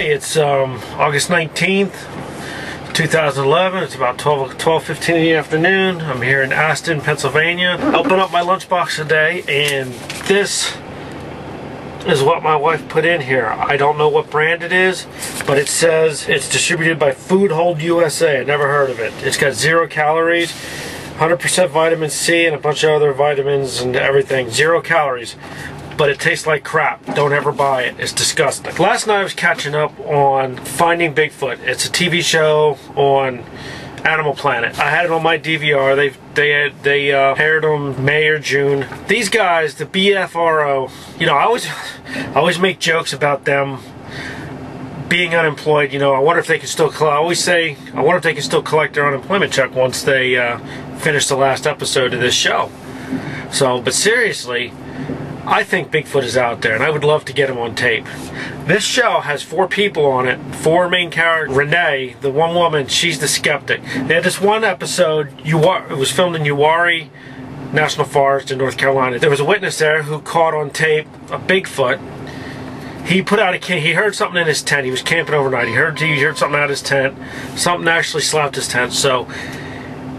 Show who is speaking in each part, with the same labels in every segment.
Speaker 1: Okay, it's um, August 19th, 2011. It's about 12, 12 15 in the afternoon. I'm here in Aston, Pennsylvania. Open up my lunchbox today, and this is what my wife put in here. I don't know what brand it is, but it says it's distributed by Food Hold USA. I never heard of it. It's got zero calories, 100% vitamin C, and a bunch of other vitamins and everything. Zero calories but it tastes like crap. Don't ever buy it. It's disgusting. Last night I was catching up on Finding Bigfoot. It's a TV show on Animal Planet. I had it on my DVR. They they had, they uh, aired them May or June. These guys, the BFRO, you know, I always I always make jokes about them being unemployed. You know, I wonder if they can still. I always say, I wonder if they can still collect their unemployment check once they uh, finish the last episode of this show. So, but seriously, I think Bigfoot is out there, and I would love to get him on tape. This show has four people on it, four main characters. Ranae, the one woman, she's the skeptic. They had this one episode, you war it was filmed in Uwharrie National Forest in North Carolina. There was a witness there who caught on tape a Bigfoot. He put out a he heard something in his tent. He was camping overnight. He heard he heard something out of his tent. Something actually slapped his tent. So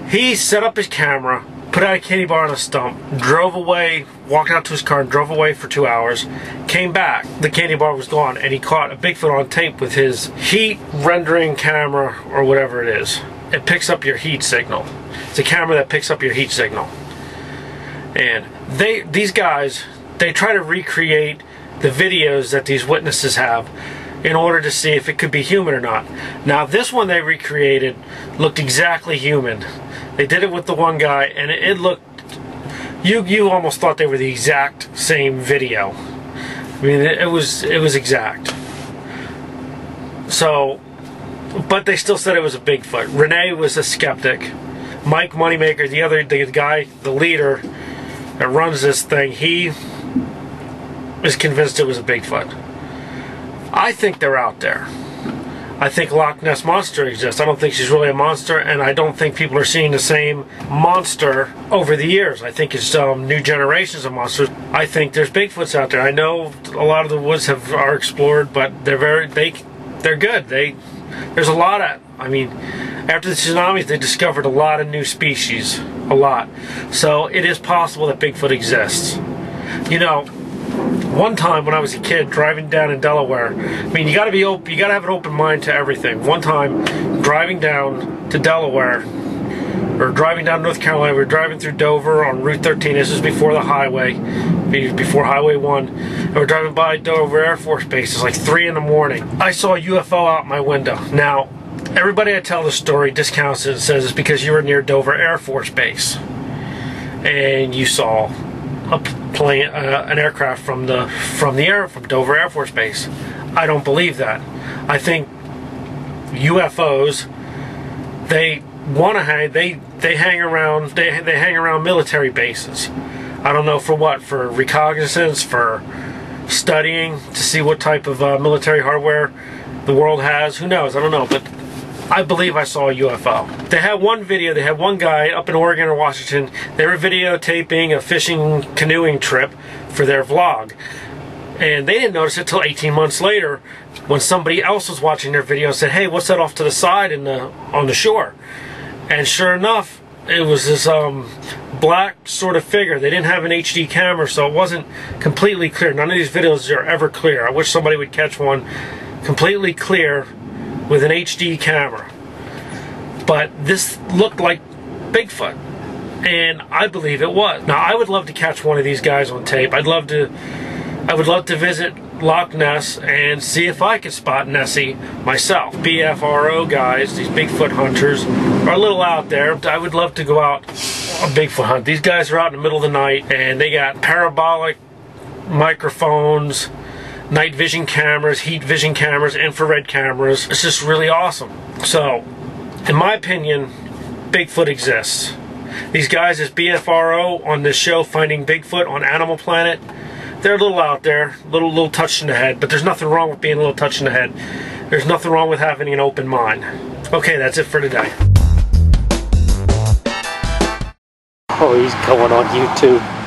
Speaker 1: he set up his camera, put out a candy bar on a stump, drove away, walked out to his car and drove away for two hours, came back, the candy bar was gone, and he caught a Bigfoot on tape with his heat rendering camera or whatever it is. It picks up your heat signal. It's a camera that picks up your heat signal. And they these guys, they try to recreate the videos that these witnesses have in order to see if it could be human or not. Now this one they recreated looked exactly human. They did it with the one guy, and it, it looked. You you almost thought they were the exact same video. I mean, it, it was it was exact. So, but they still said it was a Bigfoot. Ranae was a skeptic. Mike Moneymaker, the other the guy, the leader that runs this thing, he was convinced it was a Bigfoot. I think they're out there. I think Loch Ness Monster exists. I don't think she's really a monster, and I don't think people are seeing the same monster over the years. I think it's um, new generations of monsters. I think there's Bigfoots out there. I know a lot of the woods have are explored, but they're very they they're good. They there's a lot of I mean, after the tsunamis, they discovered a lot of new species, a lot. So it is possible that Bigfoot exists. You know, one time when I was a kid driving down in Delaware, I mean, you got to be open, you got to have an open mind to everything. One time, driving down to Delaware, or driving down North Carolina, we were driving through Dover on Route 13. This is before the highway, before Highway 1. And we're driving by Dover Air Force Base. It's like 3 in the morning. I saw a UFO out my window. Now, everybody I tell the story discounts it and says it's because you were near Dover Air Force Base. And you saw a plane, uh, an aircraft from the from the air from Dover Air Force Base. I don't believe that. I think UFOs they want to hang they they hang around they they hang around military bases. I don't know for what for reconnaissance for studying to see what type of uh, military hardware the world has. Who knows? I don't know, but I believe I saw a UFO. They had one video, they had one guy up in Oregon or Washington, they were videotaping a fishing canoeing trip for their vlog. And they didn't notice it till 18 months later when somebody else was watching their video and said, hey, what's that off to the side in the, on the shore? And sure enough, it was this um, black sort of figure. They didn't have an HD camera, so it wasn't completely clear. None of these videos are ever clear. I wish somebody would catch one completely clear with an HD camera. But this looked like Bigfoot. And I believe it was. Now I would love to catch one of these guys on tape. I'd love to I would love to visit Loch Ness and see if I could spot Nessie myself. BFRO guys, these Bigfoot hunters, are a little out there. I would love to go out on Bigfoot hunt. These guys are out in the middle of the night and they got parabolic microphones, night vision cameras, heat vision cameras, infrared cameras. It's just really awesome. So, in my opinion, Bigfoot exists. These guys is BFRO on this show, Finding Bigfoot on Animal Planet. They're a little out there, a little, little touched in the head, but there's nothing wrong with being a little touched in the head. There's nothing wrong with having an open mind. Okay, that's it for today. Oh, he's going on YouTube.